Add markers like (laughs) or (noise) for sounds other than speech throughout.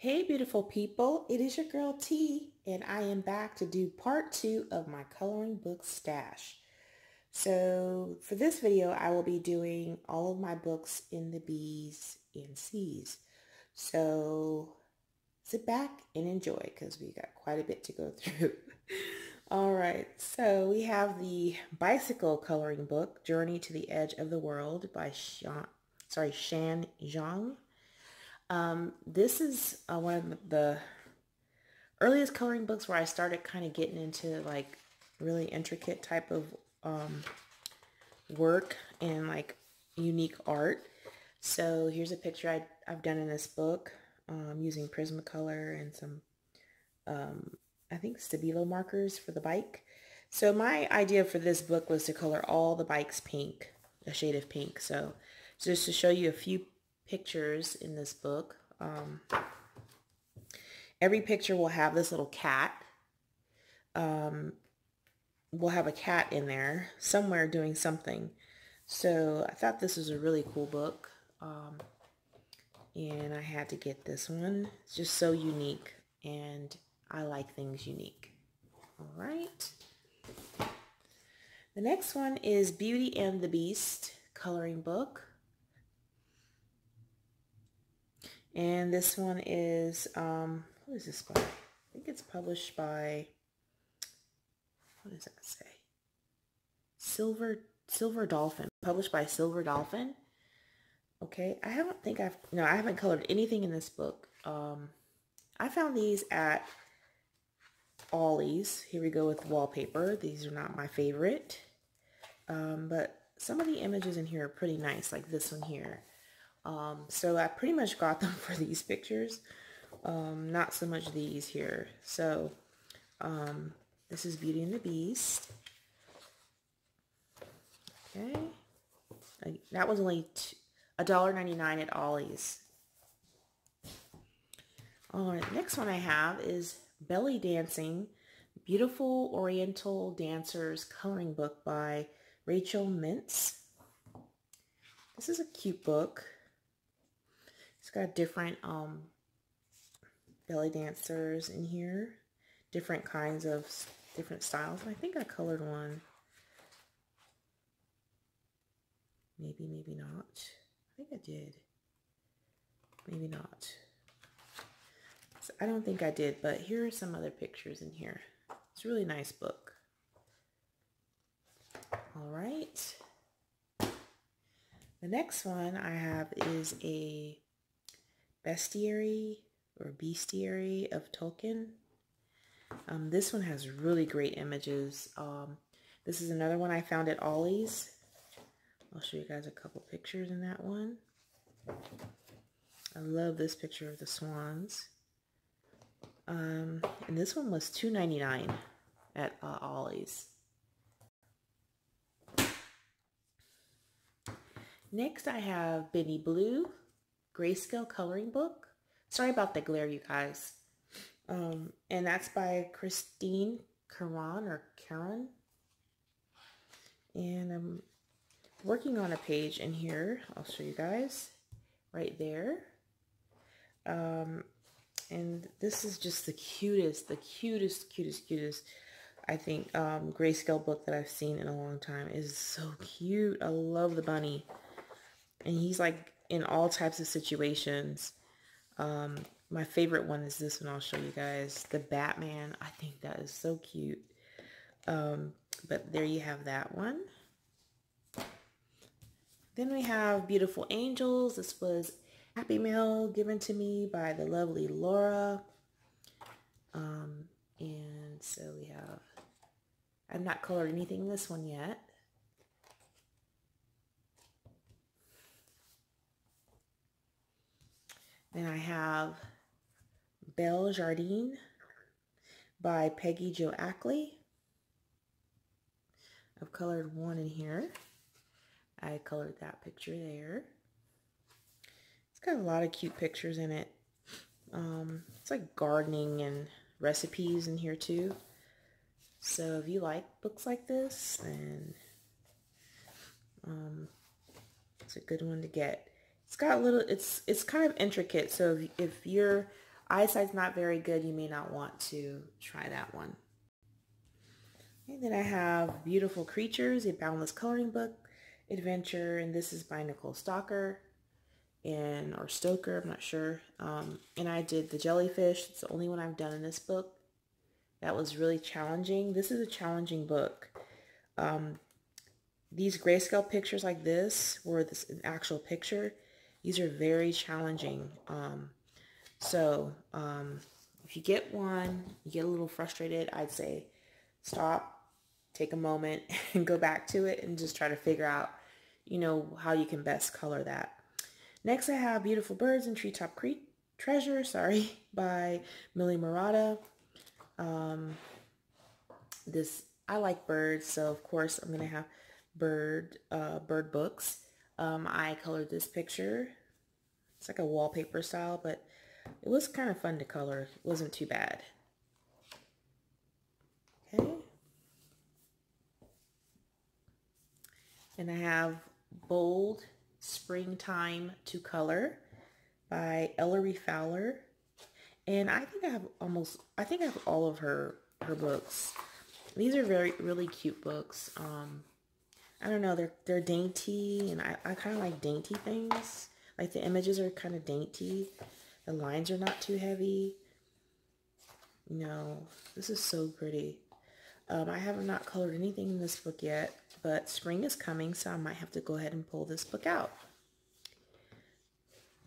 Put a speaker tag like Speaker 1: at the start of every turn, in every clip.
Speaker 1: Hey beautiful people, it is your girl T and I am back to do part two of my coloring book stash. So for this video, I will be doing all of my books in the B's and C's. So sit back and enjoy because we got quite a bit to go (laughs) through. all right, so we have the bicycle coloring book, Journey to the Edge of the World by Shan, sorry, Shan Zhang. Um, this is uh, one of the earliest coloring books where I started kind of getting into like really intricate type of um, work and like unique art. So here's a picture I, I've done in this book um, using Prismacolor and some, um, I think, Stabilo markers for the bike. So my idea for this book was to color all the bikes pink, a shade of pink. So just to show you a few pictures in this book. Um, every picture will have this little cat. Um, we'll have a cat in there somewhere doing something. So I thought this was a really cool book. Um, and I had to get this one. It's just so unique and I like things unique. All right. The next one is Beauty and the Beast coloring book. And this one is, um, what is this by? I think it's published by, what does that say? Silver, Silver Dolphin. Published by Silver Dolphin. Okay, I don't think I've, no, I haven't colored anything in this book. Um, I found these at Ollie's. Here we go with wallpaper. These are not my favorite. Um, but some of the images in here are pretty nice, like this one here. Um, so I pretty much got them (laughs) for these pictures. Um, not so much these here. So um, this is Beauty and the Beast. Okay. I, that was only $1.99 at Ollie's. All right, next one I have is Belly Dancing, Beautiful Oriental Dancers Coloring Book by Rachel Mintz. This is a cute book. It's got different um, belly dancers in here. Different kinds of different styles. I think I colored one. Maybe, maybe not. I think I did. Maybe not. So I don't think I did, but here are some other pictures in here. It's a really nice book. All right. The next one I have is a bestiary or bestiary of Tolkien. Um, this one has really great images. Um, this is another one I found at Ollie's. I'll show you guys a couple pictures in that one. I love this picture of the swans. Um, and this one was $2.99 at uh, Ollie's. Next I have Benny Blue grayscale coloring book. Sorry about the glare, you guys. Um, and that's by Christine Caron or Karen. And I'm working on a page in here. I'll show you guys right there. Um, and this is just the cutest, the cutest, cutest, cutest, I think, um, grayscale book that I've seen in a long time. It is so cute. I love the bunny. And he's like in all types of situations. Um, my favorite one is this one I'll show you guys. The Batman. I think that is so cute. Um, but there you have that one. Then we have Beautiful Angels. This was Happy Mail given to me by the lovely Laura. Um, and so we have, I've not colored anything in this one yet. Then I have Belle Jardine by Peggy Jo Ackley. I've colored one in here. I colored that picture there. It's got a lot of cute pictures in it. Um, it's like gardening and recipes in here too. So if you like books like this, then um, it's a good one to get. It's got a little, it's, it's kind of intricate. So if, if you're eyesight's not very good, you may not want to try that one. And then I have Beautiful Creatures, a Boundless Coloring Book Adventure, and this is by Nicole Stalker and or Stoker, I'm not sure. Um, and I did the jellyfish. It's the only one I've done in this book. That was really challenging. This is a challenging book. Um, these grayscale pictures like this, where this an actual picture, these are very challenging. Um, so um, if you get one, you get a little frustrated, I'd say stop, take a moment, (laughs) and go back to it and just try to figure out, you know, how you can best color that. Next I have Beautiful Birds and Treetop Creek Treasure, sorry, (laughs) by Millie Marotta. Um, this, I like birds, so of course I'm going to have bird, uh, bird books. Um, I colored this picture. It's like a wallpaper style, but it was kind of fun to color. It wasn't too bad. Okay. And I have bold Springtime to Color by Ellery Fowler. And I think I have almost, I think I have all of her, her books. These are very, really cute books. Um, I don't know, they're, they're dainty and I, I kind of like dainty things. Like the images are kind of dainty. The lines are not too heavy. No, this is so pretty. Um, I have not colored anything in this book yet, but spring is coming, so I might have to go ahead and pull this book out.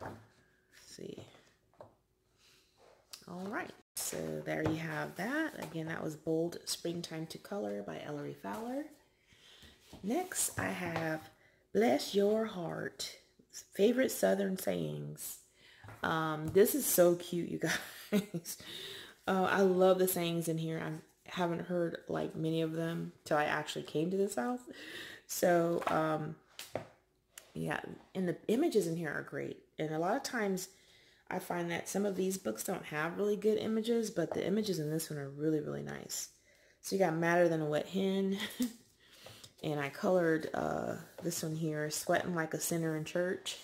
Speaker 1: Let's see. All right, so there you have that. Again, that was Bold Springtime to Color by Ellery Fowler. Next, I have Bless Your Heart, Favorite Southern Sayings. Um, this is so cute, you (laughs) guys. uh, I love the sayings in here. I haven't heard like many of them till I actually came to this house. So, um, yeah, and the images in here are great. And a lot of times I find that some of these books don't have really good images, but the images in this one are really, really nice. So you got Madder Than a Wet Hen. (laughs) and I colored uh, this one here, Sweating Like a Sinner in Church.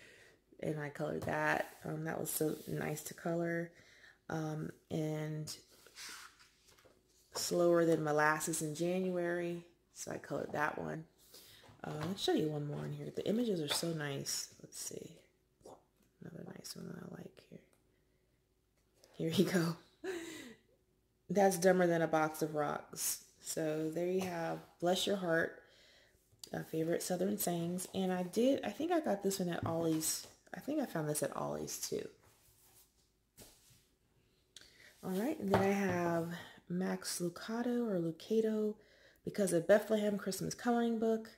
Speaker 1: (laughs) and I colored that. Um, that was so nice to color. Um, and Slower Than Molasses in January. So I colored that one. Uh, let's show you one more in here. The images are so nice. Let's see. Another nice one that I like here. Here you go. (laughs) That's dumber than a box of rocks. So there you have Bless Your Heart, a favorite Southern sayings. And I did, I think I got this one at Ollie's I think I found this at Ollie's too. All right, and then I have Max Lucado or Lucado because of Bethlehem Christmas coloring book.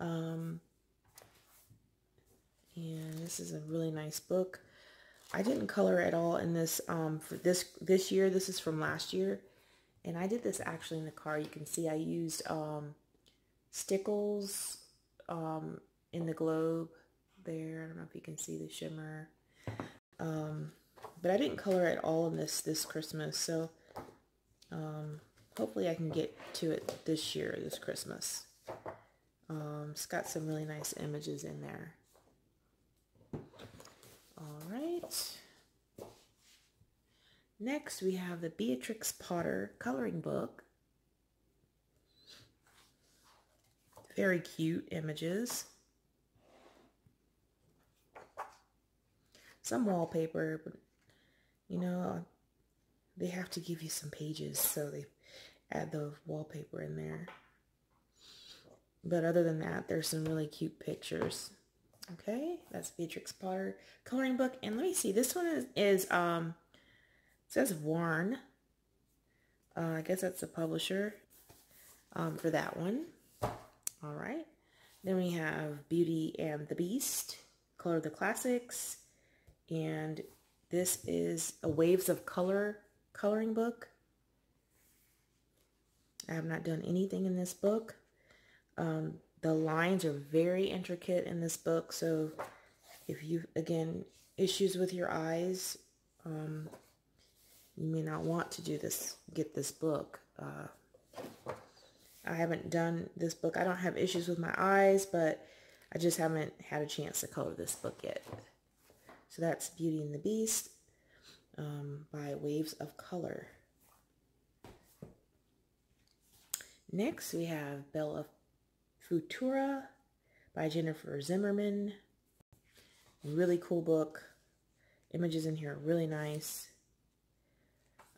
Speaker 1: Um, and this is a really nice book. I didn't color at all in this um, for this this year. This is from last year. And I did this actually in the car. You can see I used um, stickles um, in the globe there. I don't know if you can see the shimmer. Um, but I didn't color at all in this this Christmas, so um, hopefully I can get to it this year, this Christmas. Um, it's got some really nice images in there. All right. Next, we have the Beatrix Potter coloring book. Very cute images. some wallpaper, but you know, they have to give you some pages, so they add the wallpaper in there. But other than that, there's some really cute pictures. Okay, that's Beatrix Potter coloring book. And let me see, this one is, is um, says Warne. Uh, I guess that's the publisher um, for that one. All right. Then we have Beauty and the Beast, Color the Classics, and this is a Waves of Color coloring book. I have not done anything in this book. Um, the lines are very intricate in this book, so if you, again, issues with your eyes, um, you may not want to do this, get this book. Uh, I haven't done this book. I don't have issues with my eyes, but I just haven't had a chance to color this book yet. So that's Beauty and the Beast. um, by Waves of Color. Next, we have Bella Futura by Jennifer Zimmerman. Really cool book. Images in here really nice.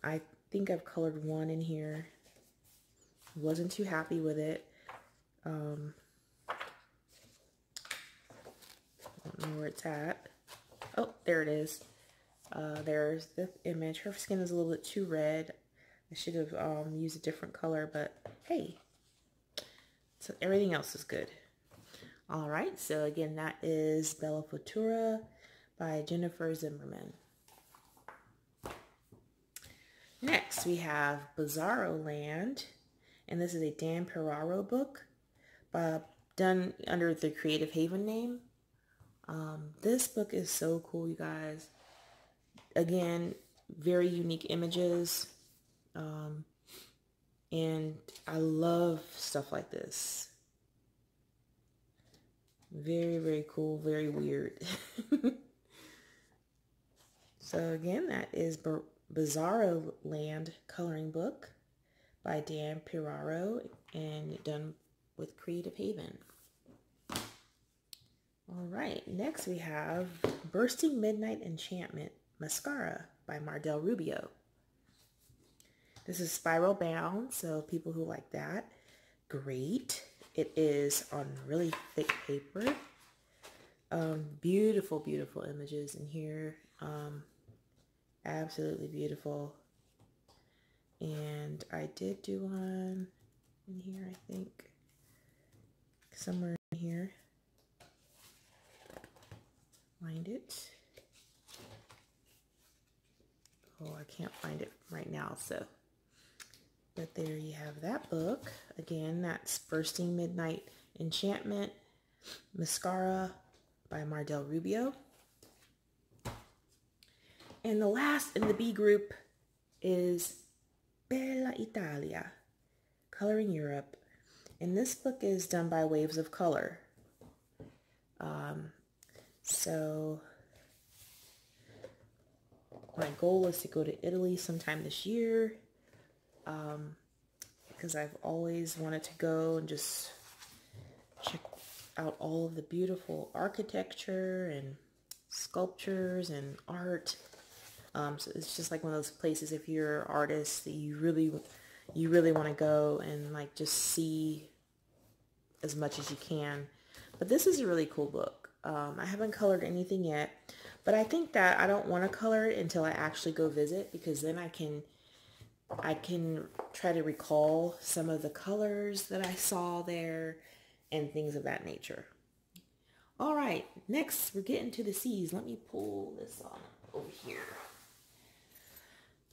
Speaker 1: I think I've colored one in here. Wasn't too happy with it. Um, don't know where it's at. Oh, there it is. Uh, there's the image. Her skin is a little bit too red. I should have um, used a different color, but hey, so everything else is good. All right, so again, that is Bella Futura by Jennifer Zimmerman. Next, we have Bizarro Land, and this is a Dan Piraro book uh, done under the Creative Haven name. Um, this book is so cool, you guys. Again, very unique images. Um, and I love stuff like this. Very, very cool, very weird. (laughs) so again, that is Bizarro Land coloring book by Dan Piraro and done with Creative Haven. All right, next we have Bursting Midnight Enchantment Mascara by Mardel Rubio. This is spiral bound, so people who like that, great. It is on really thick paper. Um, beautiful, beautiful images in here. Um, absolutely beautiful. And I did do one in here, I think. Somewhere in here. Find it. Oh, I can't find it right now, so. But there you have that book. Again, that's Bursting Midnight Enchantment Mascara by Mardell Rubio. And the last in the B group is Bella Italia, Coloring Europe. And this book is done by Waves of Color. Um, so my goal is to go to Italy sometime this year um, because I've always wanted to go and just check out all of the beautiful architecture and sculptures and art um, so it's just like one of those places if you're an artist that you really you really want to go and like just see as much as you can. But this is a really cool book. Um, I haven't colored anything yet, but I think that I don't want to color it until I actually go visit because then I can I can try to recall some of the colors that I saw there and things of that nature. All right, next we're getting to the seas. Let me pull this on over here.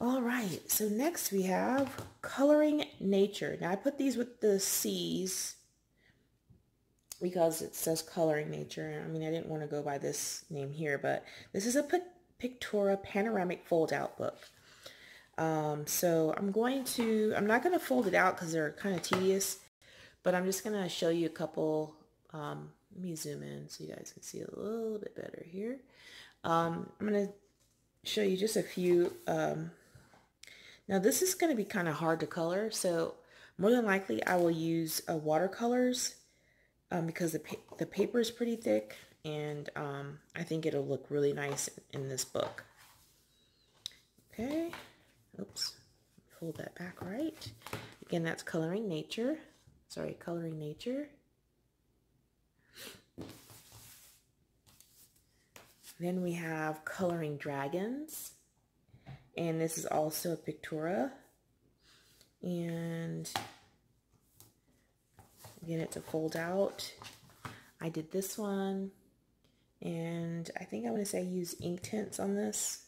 Speaker 1: All right, so next we have Coloring Nature. Now I put these with the C's because it says Coloring Nature. I mean, I didn't want to go by this name here, but this is a Pictura panoramic fold-out book. Um, so I'm going to, I'm not going to fold it out because they're kind of tedious, but I'm just going to show you a couple, um, let me zoom in so you guys can see a little bit better here. Um, I'm going to show you just a few um, now this is going to be kind of hard to color, so more than likely I will use uh, watercolors um, because the, pa the paper is pretty thick and um, I think it'll look really nice in this book. Okay, oops, fold that back right. Again, that's Coloring Nature. Sorry, Coloring Nature. Then we have Coloring Dragons. And this is also a Pictura. And again, it's a fold out. I did this one. And I think I'm going to say use Inktense on this.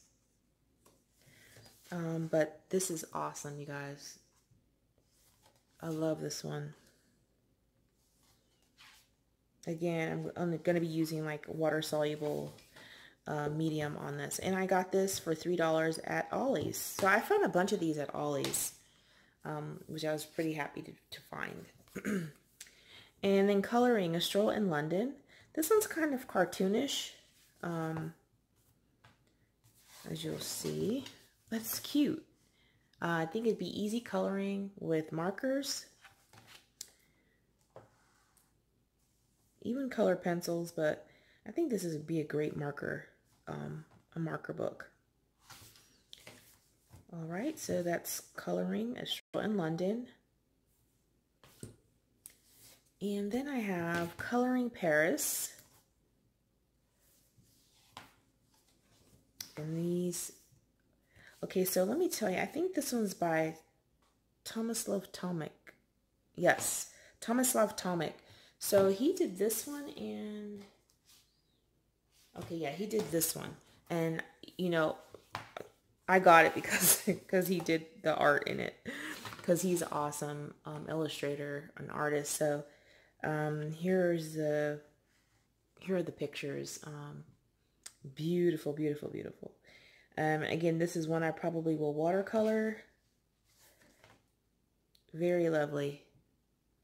Speaker 1: Um, but this is awesome, you guys. I love this one. Again, I'm, I'm going to be using like water soluble uh, medium on this. And I got this for $3 at Ollie's. So I found a bunch of these at Ollie's, um, which I was pretty happy to, to find. (clears throat) and then coloring A Stroll in London. This one's kind of cartoonish. Um, as you'll see. That's cute. Uh, I think it'd be easy coloring with markers. Even color pencils, but I think this would be a great marker, um, a marker book. All right, so that's coloring a shot in London. And then I have Coloring Paris. And these, okay, so let me tell you, I think this one's by Tomislav Tomic. Yes, Tomislav Tomic. So he did this one and, okay, yeah, he did this one. And, you know, I got it because (laughs) because he did the art in it because he's awesome um, illustrator, an artist. So um, here's the here are the pictures. Um, beautiful, beautiful, beautiful. Um, again, this is one I probably will watercolor. Very lovely.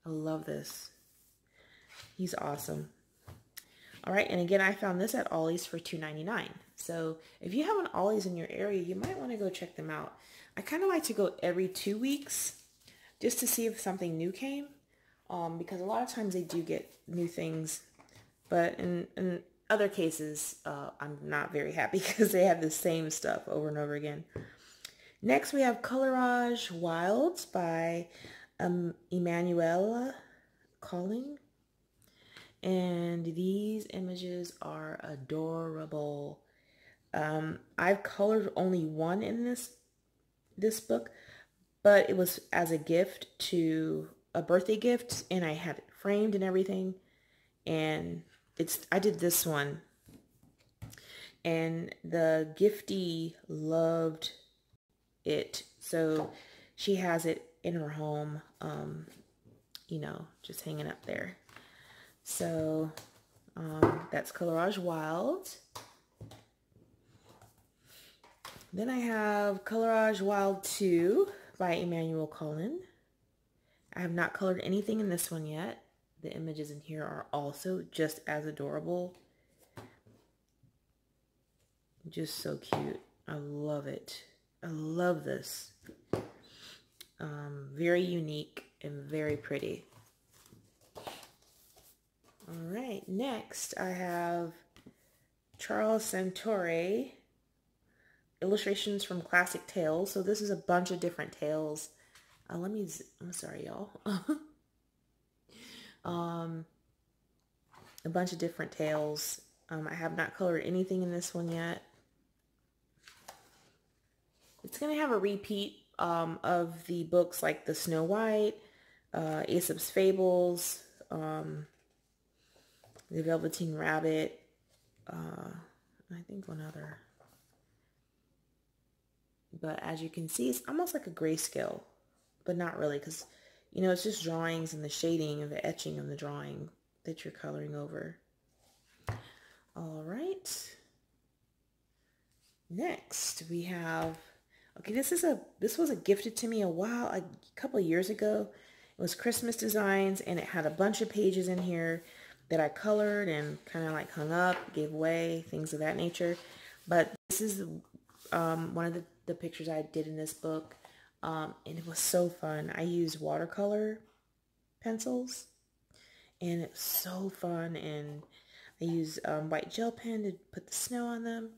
Speaker 1: I love this. He's awesome. All right, and again, I found this at Ollie's for $2.99. So if you have an Ollie's in your area, you might want to go check them out. I kind of like to go every two weeks just to see if something new came um, because a lot of times they do get new things. But in, in other cases, uh, I'm not very happy (laughs) because they have the same stuff over and over again. Next, we have Colorage Wilds by um, Emanuela Calling. And these images are adorable. Um, I've colored only one in this this book, but it was as a gift to a birthday gift and I had it framed and everything. And it's I did this one. And the giftee loved it. So she has it in her home, um, you know, just hanging up there. So um, that's Colorage Wild. Then I have Colorage Wild 2 by Emmanuel Cullen. I have not colored anything in this one yet. The images in here are also just as adorable. Just so cute. I love it. I love this. Um, very unique and very pretty. All right, next I have Charles Santore illustrations from Classic Tales. So this is a bunch of different tales. Uh, let me, I'm sorry, y'all. (laughs) um, a bunch of different tales. Um, I have not colored anything in this one yet. It's going to have a repeat um, of the books like The Snow White, uh, Aesop's Fables, um, The Velveteen Rabbit, uh, I think one other. But as you can see, it's almost like a grayscale, but not really because, you know, it's just drawings and the shading and the etching of the drawing that you're coloring over. All right. Next, we have, okay, this is a, this was a gifted to me a while, a couple years ago. It was Christmas designs and it had a bunch of pages in here that I colored and kind of like hung up, gave away, things of that nature. But this is um, one of the the pictures I did in this book. Um, and it was so fun. I used watercolor pencils and it was so fun. And I used um, white gel pen to put the snow on them.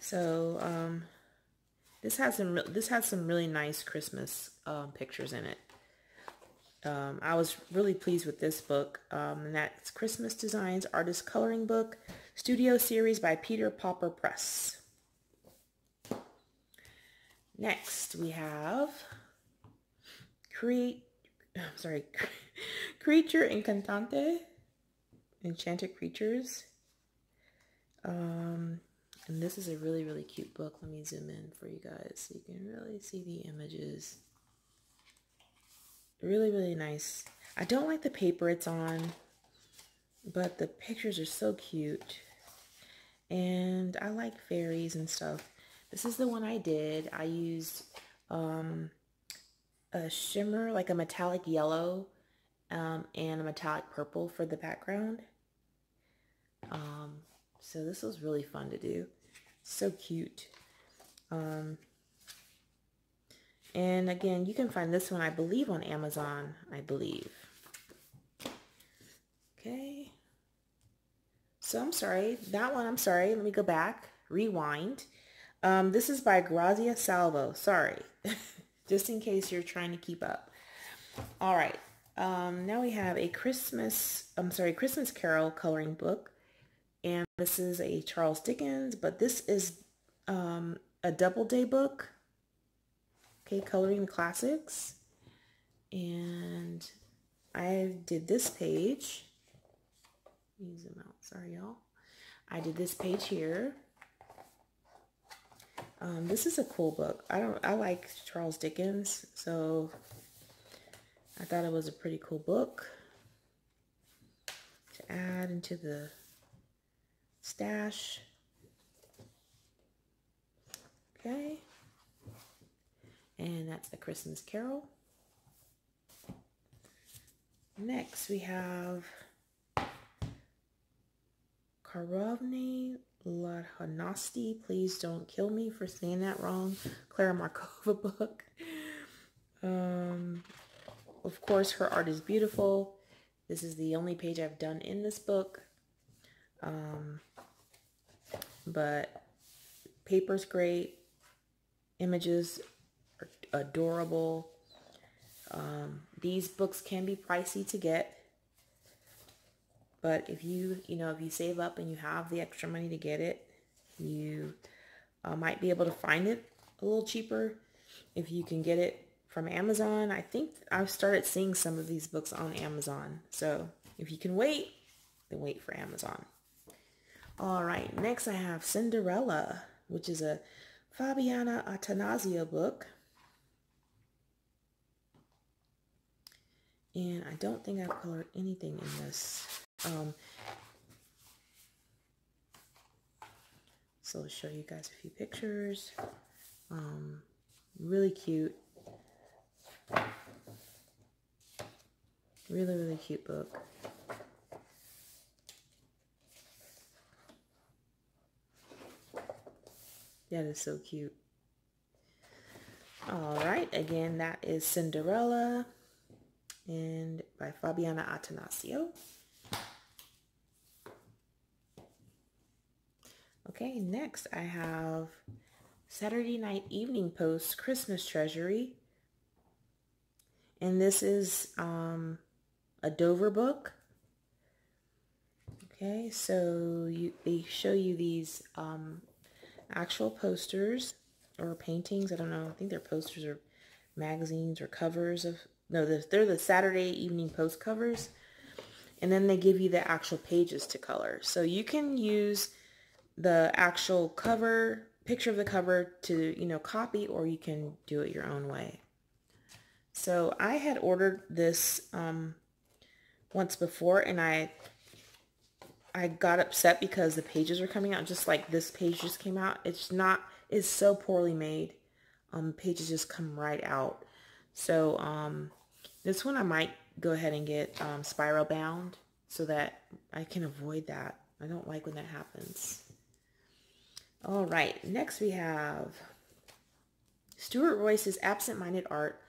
Speaker 1: So um, this has some this has some really nice Christmas um, pictures in it. Um, I was really pleased with this book, um, and that's Christmas Designs Artist Coloring Book, Studio Series by Peter Pauper Press. Next, we have create, sorry, (laughs) Creature Encantante, Enchanted Creatures. Um, and this is a really, really cute book. Let me zoom in for you guys so you can really see the images. Really, really nice. I don't like the paper it's on, but the pictures are so cute. And I like fairies and stuff. This is the one I did. I used um, a shimmer, like a metallic yellow um, and a metallic purple for the background. Um, so this was really fun to do. So cute. Um, and again, you can find this one, I believe, on Amazon, I believe. Okay. So I'm sorry. That one, I'm sorry. Let me go back. Rewind. Um, this is by Grazia Salvo. Sorry. (laughs) Just in case you're trying to keep up. All right. Um, now we have a Christmas, I'm sorry, Christmas Carol coloring book. And this is a Charles Dickens, but this is um, a Doubleday book. Okay, coloring classics. And I did this page. Use out. Sorry, y'all. I did this page here. Um, this is a cool book. I don't. I like Charles Dickens, so I thought it was a pretty cool book to add into the stash. Okay. And that's the Christmas Carol. Next we have Karovne Ladhanosti. Please don't kill me for saying that wrong. Klara Markova (laughs) book. Um, of course, her art is beautiful. This is the only page I've done in this book. Um, but paper's great. Images adorable. Um, these books can be pricey to get. But if you, you know, if you save up and you have the extra money to get it, you uh, might be able to find it a little cheaper if you can get it from Amazon. I think I've started seeing some of these books on Amazon. So if you can wait, then wait for Amazon. All right, next I have Cinderella, which is a Fabiana Attanasio book. And I don't think I've colored anything in this. Um, so I'll show you guys a few pictures. Um, really cute. Really, really cute book. That is so cute. All right, again, that is Cinderella and by Fabiana Attanasio. Okay, next I have Saturday Night Evening Post Christmas Treasury and this is um, a Dover book. Okay, so you, they show you these um, actual posters or paintings. I don't know. I think they're posters or magazines or covers of, no, they're the Saturday Evening Post covers. And then they give you the actual pages to color. So you can use the actual cover, picture of the cover to, you know, copy or you can do it your own way. So I had ordered this um, once before and I I got upset because the pages were coming out just like this page just came out. It's not, it's so poorly made. Um, pages just come right out. So um, this one I might go ahead and get um, spiral bound so that I can avoid that. I don't like when that happens. All right, next we have Stuart Royse's Absent Minded Art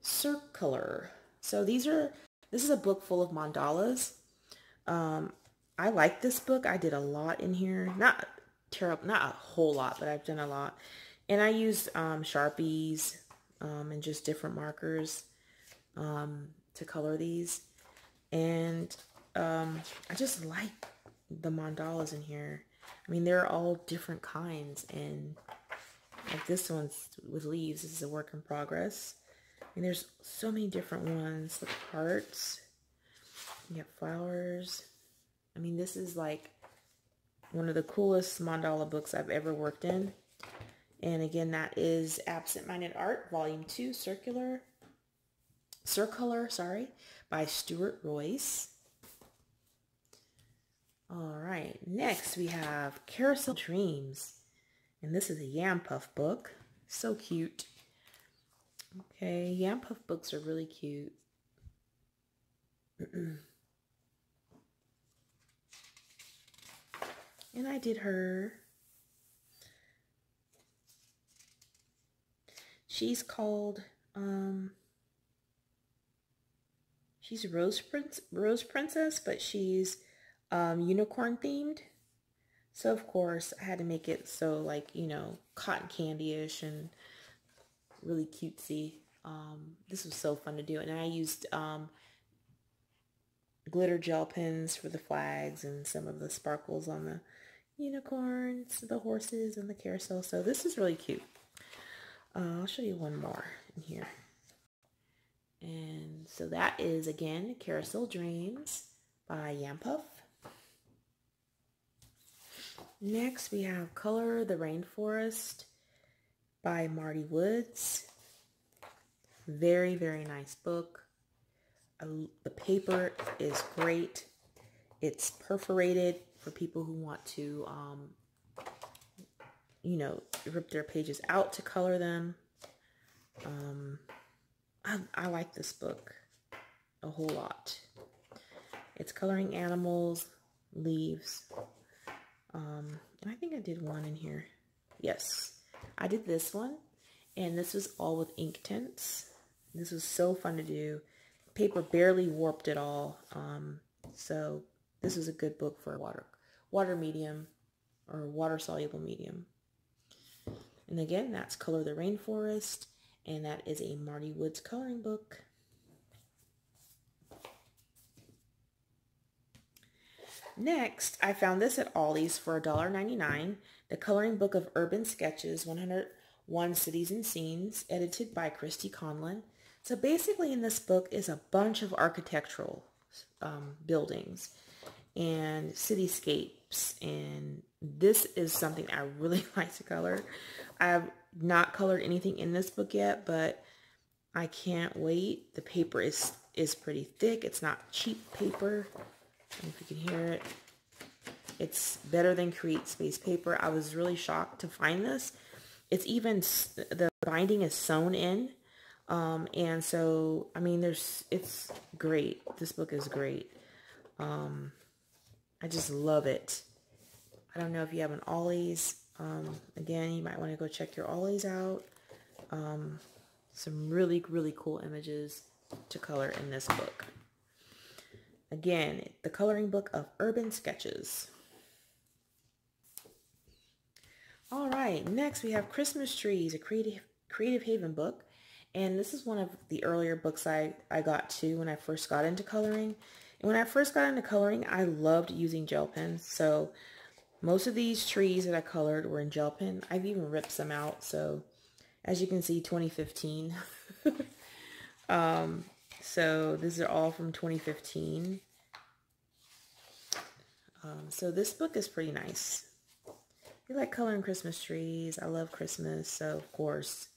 Speaker 1: Circular. So these are, this is a book full of mandalas. Um, I like this book. I did a lot in here. Not terrible, not a whole lot, but I've done a lot. And I used um, Sharpies um, and just different markers um, to color these. And um, I just like the mandalas in here. I mean, they're all different kinds. And like this one's with leaves. This is a work in progress. And there's so many different ones. The hearts. You have flowers. I mean, this is like one of the coolest mandala books I've ever worked in. And again, that is Absent Minded Art, Volume 2, Circular, Circular, sorry, by Stuart Royse. All right, next we have Carousel Dreams. And this is a YamPuff book. So cute. Okay, YamPuff books are really cute. (clears throat) and I did her. She's called, um, she's Rose, Prince, Rose Princess, but she's um, unicorn themed. So of course I had to make it so like, you know, cotton candy-ish and really cutesy. Um, this was so fun to do. And I used um, glitter gel pens for the flags and some of the sparkles on the unicorns, the horses, and the carousel. So this is really cute. Uh, I'll show you one more in here. And so that is, again, Carousel Dreams by YamPuff. Next, we have Color the Rainforest by Marty Woods. Very, very nice book. the paper is great. It's perforated for people who want to, um, you know, rip their pages out to color them. Um, I, I like this book a whole lot. It's coloring animals, leaves. Um, and I think I did one in here. Yes, I did this one. And this was all with Inktense. This was so fun to do. Paper barely warped at all. Um, so this is a good book for water, water medium or water soluble medium. And again, that's Color the Rainforest. And that is a Marty Woods coloring book. Next, I found this at Ollie's for $1.99. The Coloring Book of Urban Sketches, 101 Cities and Scenes, edited by Christy Conlon. So basically in this book is a bunch of architectural um, buildings and cityscapes. And this is something I really (laughs) like to color. I have not colored anything in this book yet, but I can't wait. The paper is, is pretty thick. It's not cheap paper. if you can hear it. It's better than CreateSpace paper. I was really shocked to find this. It's even, the binding is sewn in. Um, and so, I mean, there's, it's great. This book is great. Um, I just love it. I don't know if you have an Ollie's. Um, again, you might want to go check your Ollie's out. Um, some really, really cool images to color in this book. Again, the coloring book of urban sketches. All right, next we have Christmas Trees, a Creative, Creative Haven book. And this is one of the earlier books I, I got to when I first got into coloring. And when I first got into coloring, I loved using gel pens. So most of these trees that I colored were in gel pen. I've even ripped some out. So as you can see, 2015. (laughs) um, so these are all from 2015. Um, so this book is pretty nice. You like coloring Christmas trees. I love Christmas. So of course,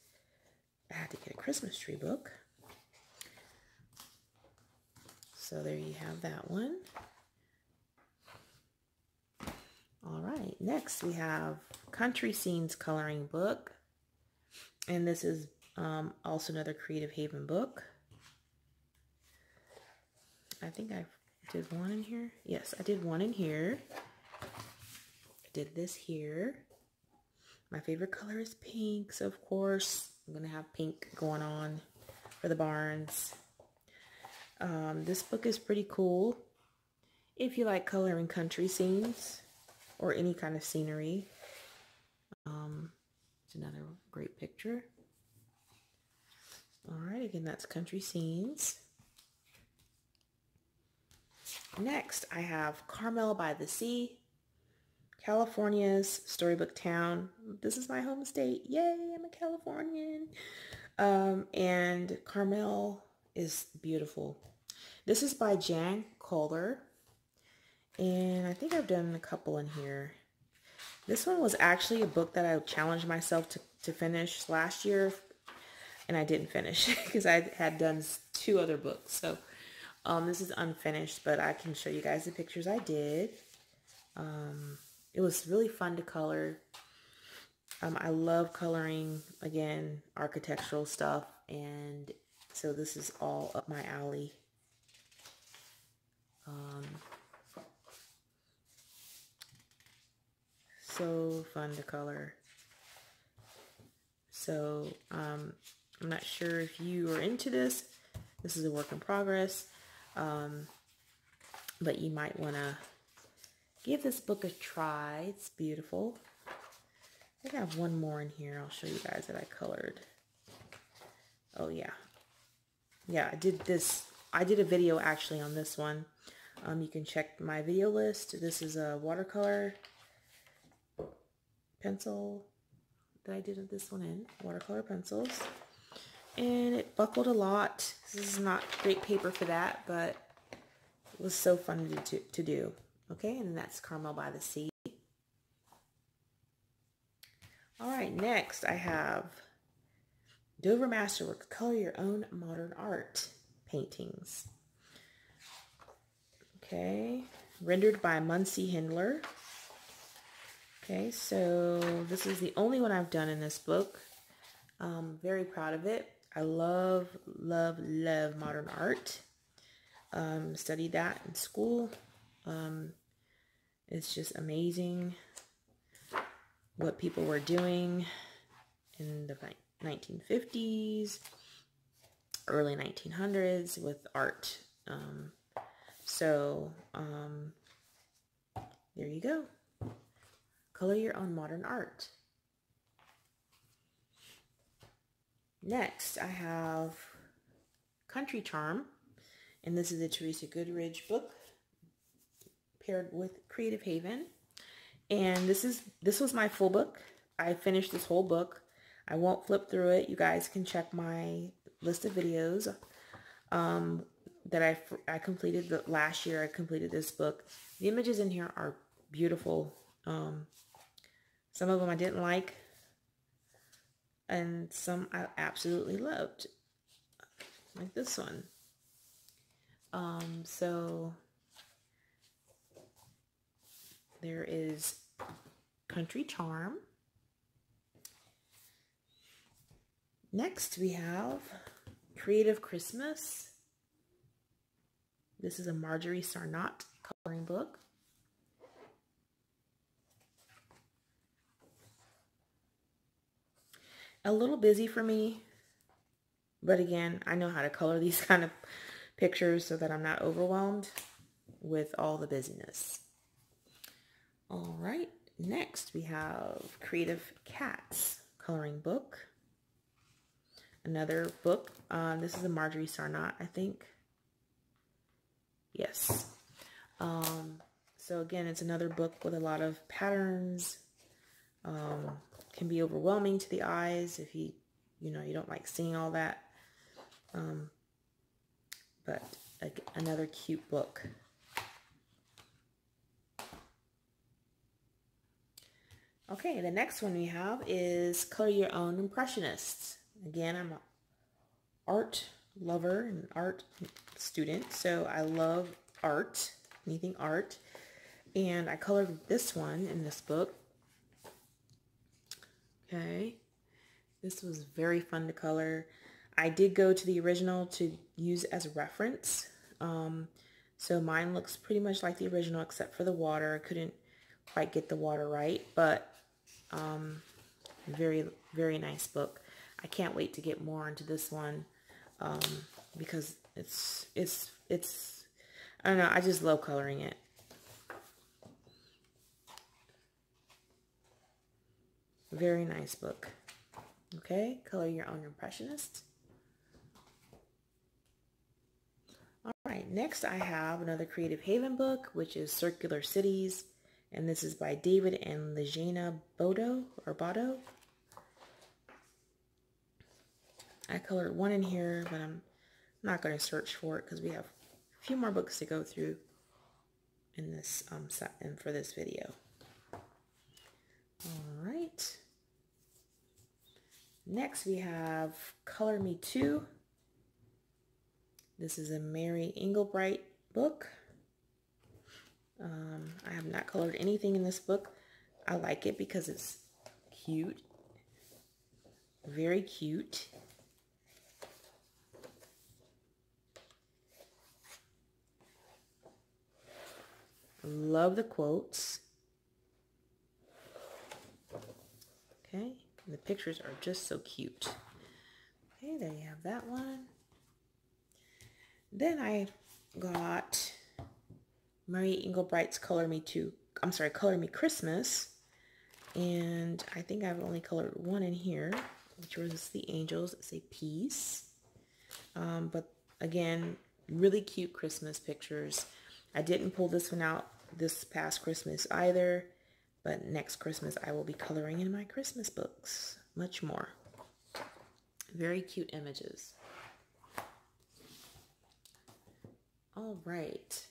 Speaker 1: I had to get a Christmas tree book. So there you have that one. All right, next we have Country Scenes Coloring Book. And this is um, also another Creative Haven book. I think I did one in here. Yes, I did one in here. I did this here. My favorite color is pink, so of course I'm going to have pink going on for the barns. Um, this book is pretty cool if you like coloring country scenes or any kind of scenery. Um, it's another great picture. All right, again, that's country scenes. Next, I have Carmel by the Sea, California's storybook town. This is my home state. Yay, I'm a Californian. Um, and Carmel is beautiful. This is by Jan Koller. And I think I've done a couple in here. This one was actually a book that I challenged myself to, to finish last year. And I didn't finish (laughs) because I had done two other books. So um, this is unfinished, but I can show you guys the pictures I did. Um, it was really fun to color. Um, I love coloring, again, architectural stuff. And so this is all up my alley. Um, so fun to color. So um, I'm not sure if you are into this. This is a work in progress. Um, but you might want to give this book a try. It's beautiful. I have one more in here. I'll show you guys that I colored. Oh, yeah. Yeah, I did this. I did a video actually on this one. Um, you can check my video list. This is a watercolor pencil that I did this one in. Watercolor pencils. And it buckled a lot. This is not great paper for that, but it was so fun to, to, do. Okay, and that's Carmel by the Sea. All right, next I have Dover Masterwork, Color Your Own Modern Art Paintings. Okay, rendered by Muncie Hendler. Okay, so this is the only one I've done in this book. Um, very proud of it. I love, love, love modern art. Um, studied that in school. Um, it's just amazing what people were doing in the 1950s, early 1900s with art. Um, so, um, there you go. Color your own modern art. Next, I have Country Charm, and this is a Teresa Goodridge book paired with Creative Haven. And this is this was my full book. I finished this whole book. I won't flip through it. You guys can check my list of videos um, that I, I completed the, last year. I completed this book. The images in here are beautiful. Um, some of them I didn't like, and some I absolutely loved, like this one. Um, so there is Country Charm. Next we have Creative Christmas. This is a Marjorie Sarnat coloring book. A little busy for me, but again, I know how to color these (laughs) kind of pictures so that I'm not overwhelmed with all the busyness. All right, next we have Creative Cats coloring book. Another book. Uh, this is a Marjorie Sarnat, I think. Yes. Um, so again, it's another book with a lot of patterns. Um, can be overwhelming to the eyes if you, you know, you don't like seeing all that. Um, but a, another cute book. Okay, the next one we have is Color Your Own Impressionists. Again, I'm an art lover and art student, so I love art, anything art. And I colored this one in this book. Okay, this was very fun to color. I did go to the original to use as a reference. Um, so mine looks pretty much like the original except for the water. I couldn't quite get the water right, but um, very, very nice book. I can't wait to get more into this one um, because it's, it's, it's, I don't know, I just love coloring it. Very nice book. Okay, color your own impressionist. All right, next I have another Creative Haven book, which is Circular Cities. And this is by David and Lejana Bodo, or Bodo. I colored one in here, but I'm not going to search for it because we have a few more books to go through in this um set and for this video. All right. Next we have Color Me Too. This is a Mary Engelbreit book. Um, I have not colored anything in this book. I like it because it's cute. Very cute. Love the quotes. Okay, And the pictures are just so cute. Okay, there you have that one. Then I got Marie Engelbreit's Color Me To, I'm sorry, Color Me Christmas. And I think I've only colored one in here, which was the angels that say peace. Um, but again, really cute Christmas pictures. I didn't pull this one out this past Christmas either, but next Christmas I will be coloring in my Christmas books much more. Very cute images. All right.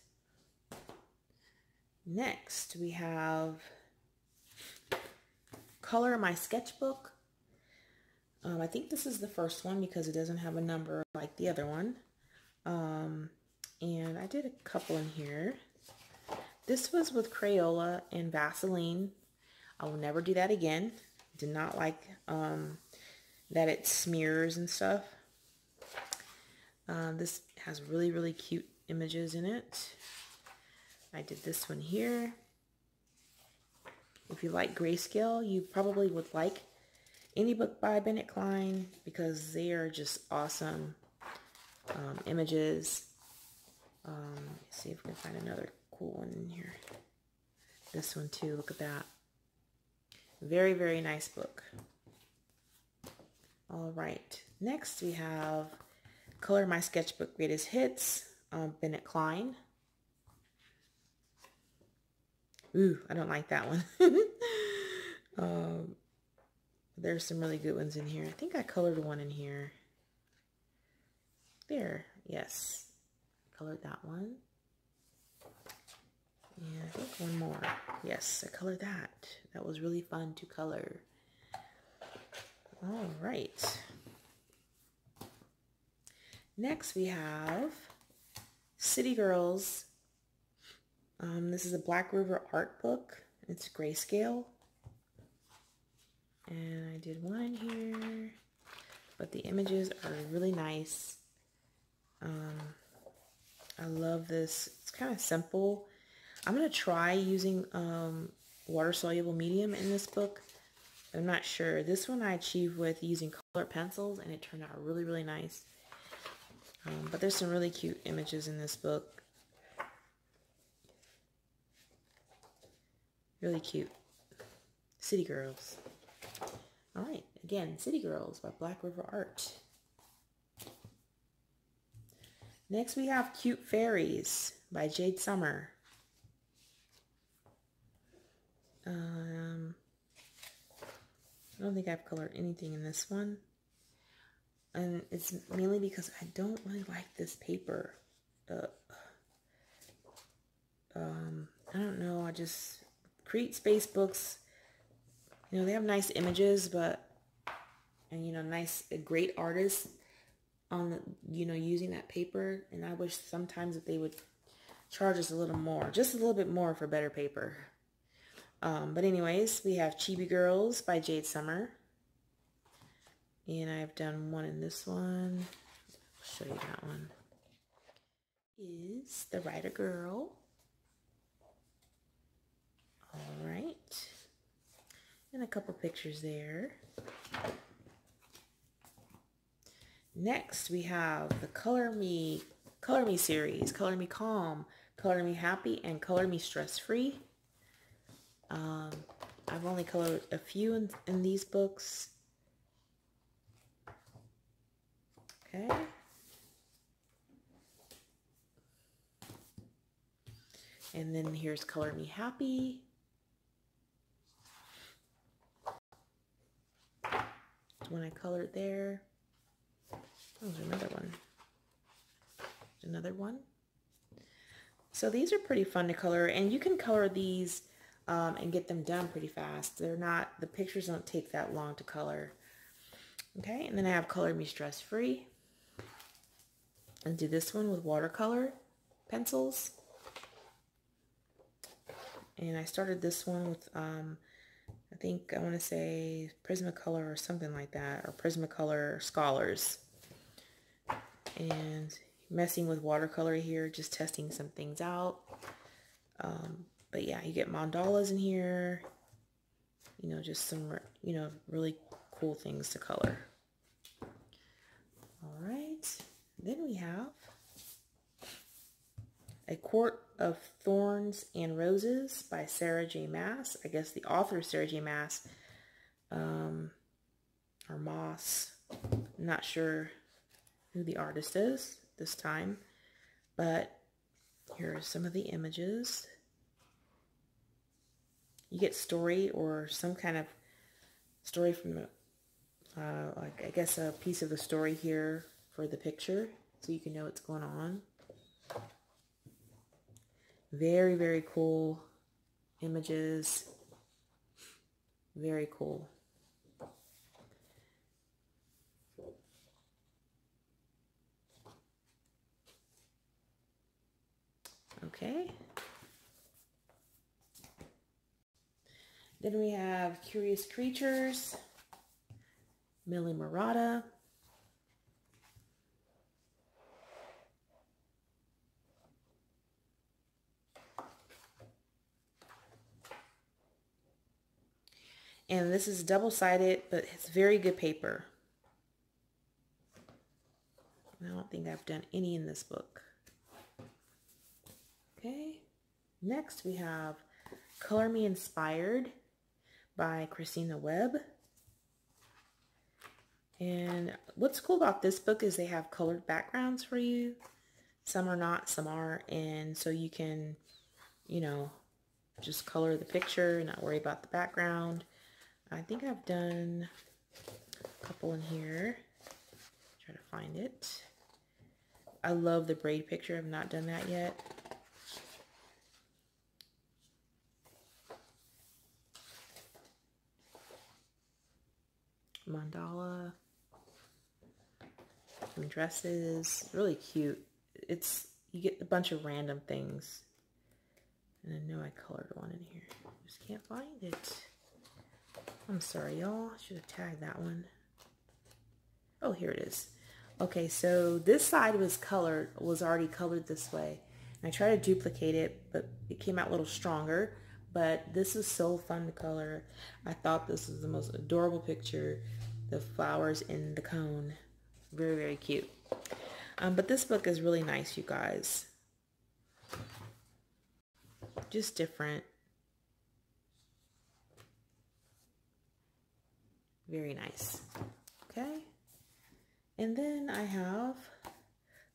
Speaker 1: Next, we have Color My Sketchbook. Um, I think this is the first one because it doesn't have a number like the other one. Um, and I did a couple in here. This was with Crayola and Vaseline. I will never do that again. Did not like um, that it smears and stuff. Uh, this has really, really cute images in it. I did this one here. If you like grayscale, you probably would like any book by Bennett Klein because they are just awesome um, images. Um, see if we can find another cool one in here. This one too, look at that. Very, very nice book. All right, next we have Color My Sketchbook Greatest Hits, um, Bennett Klein. Ooh, I don't like that one. (laughs) um, there's some really good ones in here. I think I colored one in here. There, yes. Colored that one. And I think one more. Yes, I colored that. That was really fun to color. All right. Next we have City Girls. Um, this is a Black River art book. It's grayscale. And I did one here. But the images are really nice. Um, I love this. It's kind of simple. I'm going to try using um, water-soluble medium in this book. I'm not sure. This one I achieved with using colored pencils and it turned out really, really nice. Um, but there's some really cute images in this book. Really cute. City Girls. All right, again, City Girls by Black River Art. Next we have Cute Fairies by Jade Summer. Um, I don't think I've colored anything in this one. And it's mainly because I don't really like this paper. Uh, um, I don't know. I just CreateSpace books. You know, they have nice images, but, and, you know, nice, great artists on, the, you know, using that paper. And I wish sometimes that they would charge us a little more, just a little bit more for better paper. Um, but anyways, we have Chibi Girls by Jade Summer. And I've done one in this one. I'll show you that one. Is the Writer Girl. All right. And a couple pictures there. Next, we have the Color Me, Color Me series, Color Me Calm, Color Me Happy, and Color Me Stress Free. Um, I've only colored a few in, in these books. Okay. And then here's Color Me Happy. When I colored there. Oh, there's another one. Another one. So these are pretty fun to color and you can color these um, and get them done pretty fast. They're not, the pictures don't take that long to color. Okay, and then I have Color Me Stress Free and do this one with watercolor pencils. And I started this one with, um, I think I want to say Prismacolor or something like that, or Prismacolor Scholars. And messing with watercolor here, just testing some things out. Um, but yeah, you get mandalas in here. You know, just some, you know, really cool things to color. All right, then we have A Court of Thorns and Roses by Sarah J. Mass. I guess the author Sarah J. Mass, um, or Moss. I'm not sure who the artist is this time, but here are some of the images. You get story or some kind of story from, uh, like I guess a piece of the story here for the picture so you can know what's going on. Very, very cool images. Very cool. Okay. Then we have Curious Creatures, Millie Marotta. And this is double-sided, but it's very good paper. I don't think I've done any in this book. Okay, next we have Color Me Inspired by Christina Webb. And what's cool about this book is they have colored backgrounds for you. Some are not, some are. And so you can, you know, just color the picture and not worry about the background. I think I've done a couple in here. Try to find it. I love the braid picture. I've not done that yet. Mandala some dresses really cute. It's you get a bunch of random things. And I know I colored one in here. Just can't find it. I'm sorry y'all. Should have tagged that one. Oh here it is. Okay so this side was colored was already colored this way. And I tried to duplicate it but it came out a little stronger but this is so fun to color. I thought this was the most adorable picture. The flowers in the cone. Very, very cute. Um, but this book is really nice, you guys. Just different. Very nice. Okay. And then I have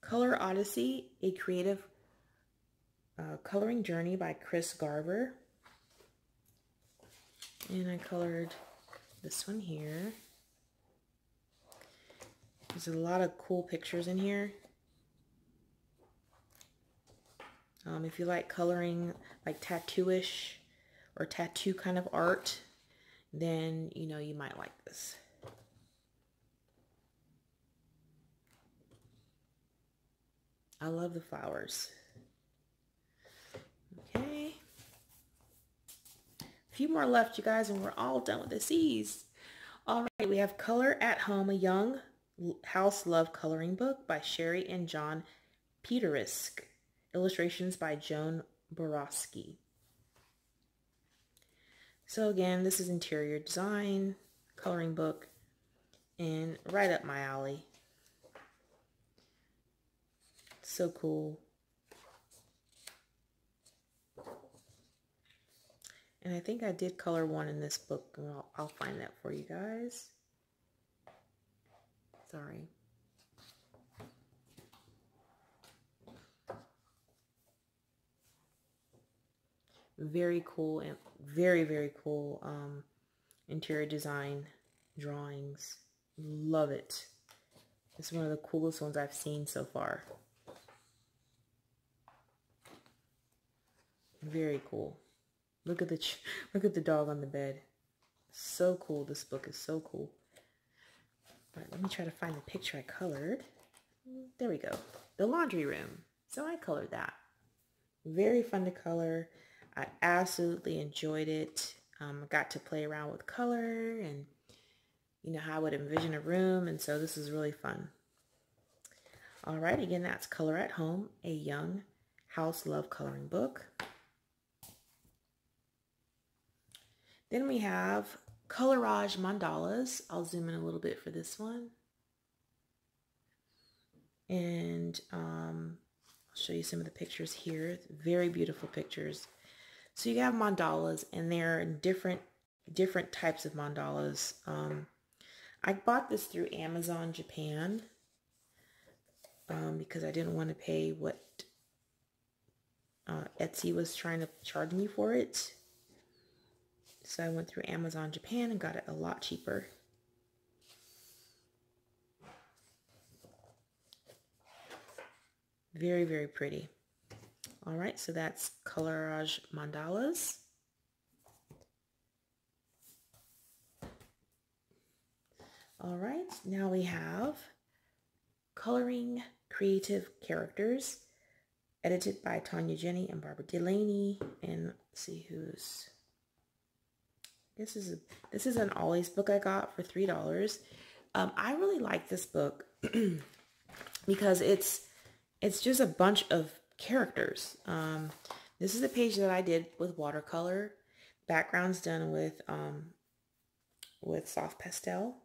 Speaker 1: Color Odyssey, a creative uh, coloring journey by Chris Garver. And I colored this one here. There's a lot of cool pictures in here. Um, if you like coloring like tattooish or tattoo kind of art, then, you know, you might like this. I love the flowers. Few more left, you guys, and we're all done with the C's. All right, we have Color at Home, a young house love coloring book by Sherry and John Petersik. Illustrations by Joan Borowski. So again, this is interior design, coloring book, and right up my alley. So cool. And I think I did color one in this book. I'll, I'll find that for you guys. Sorry. Very cool and very, very cool um, interior design drawings. Love it. It's one of the coolest ones I've seen so far. Very cool. Look at the look at the dog on the bed. So cool. This book is so cool. Let me try to find the picture I colored. There we go. The laundry room. So I colored that. Very fun to color. I absolutely enjoyed it. Um, I got to play around with color and you know how I would envision a room and so this is really fun. All right, again, that's Color at Home, a young house love coloring book. Then we have Colorage Mandalas. I'll zoom in a little bit for this one. And um, I'll show you some of the pictures here. Very beautiful pictures. So you have mandalas and they're different different types of mandalas. Um, I bought this through Amazon Japan um, because I didn't want to pay what uh, Etsy was trying to charge me for it. So I went through Amazon Japan and got it a lot cheaper. Very, very pretty. All right, so that's Colorage Mandalas. All right, now we have Coloring Creative Characters, edited by Tanya Jenny and Barbara Delaney. And see who's this is a, this is an Ollie's book I got for three dollars. Um, I really like this book (clears throat) because it's it's just a bunch of characters. Um, this is the page that I did with watercolor. Background's done with um, with soft pastel.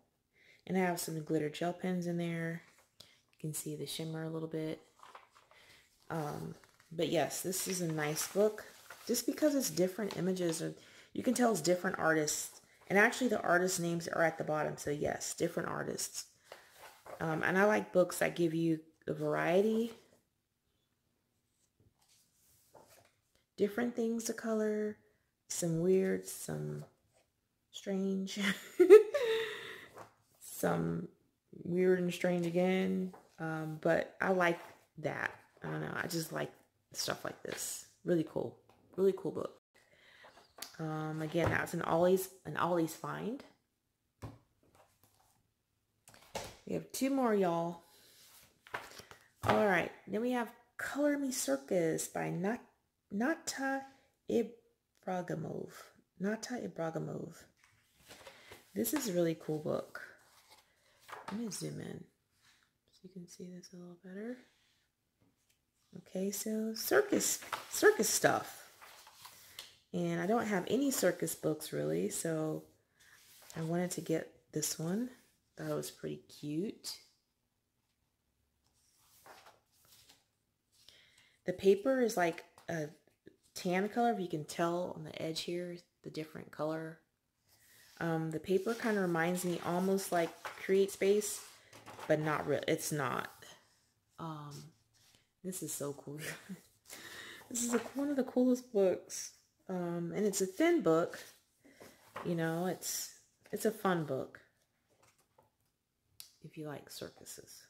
Speaker 1: And I have some glitter gel pens in there. You can see the shimmer a little bit. Um, but yes, this is a nice book. Just because it's different images, or you can tell it's different artists. And actually the artist names are at the bottom. So yes, different artists. Um, and I like books that give you a variety. Different things to color. Some weird, some strange. (laughs) some weird and strange again. Um, but I like that. I don't know. I just like stuff like this. Really cool. Really cool book. Um, again, that's an Ollie's an Ollie's find. We have two more, y'all. All right. Then we have Color Me Circus by Nat Nata Ibragimov. Nata Ibragimov. This is a really cool book. Let me zoom in so you can see this a little better. Okay, so circus, circus stuff. And I don't have any circus books really, so I wanted to get this one. Thought it was pretty cute. The paper is like a tan color, if you can tell on the edge here, the different color um, the paper kind of reminds me almost like CreateSpace, but not real. It's not. Um, this is so cool. (laughs) this is one of the coolest books. Um, and it's a thin book. You know, it's it's a fun book. If you like circuses.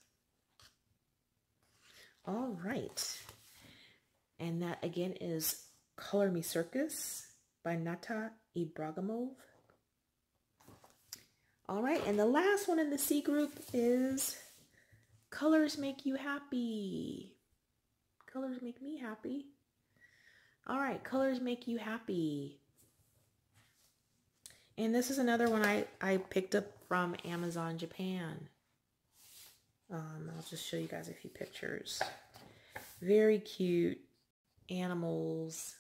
Speaker 1: All right. And that again is Color Me Circus by Nata Ibragimov. All right, and the last one in the C group is colors make you happy. Colors make me happy. All right, colors make you happy. And this is another one I, I picked up from Amazon Japan. Um, I'll just show you guys a few pictures. Very cute animals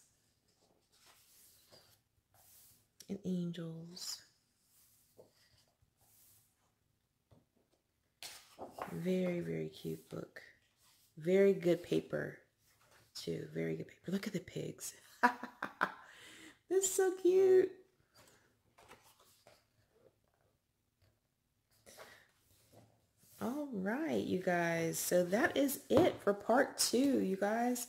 Speaker 1: and angels. Very, very cute book. Very good paper, too. Very good paper. Look at the pigs. (laughs) That's so cute. All right, you guys. So that is it for part two, you guys.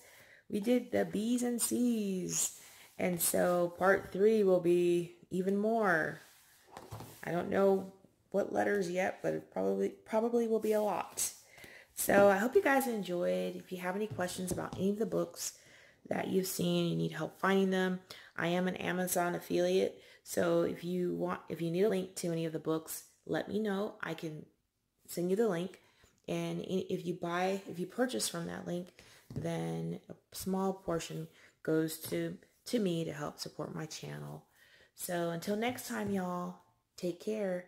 Speaker 1: We did the B's and C's. And so part three will be even more. I don't know what letters yet, but it probably probably will be a lot. So I hope you guys enjoyed. If you have any questions about any of the books that you've seen, you need help finding them, I am an Amazon affiliate. So if you want, if you need a link to any of the books, let me know. I can send you the link. And if you buy, if you purchase from that link, then a small portion goes to, to me to help support my channel. So until next time, y'all, take care.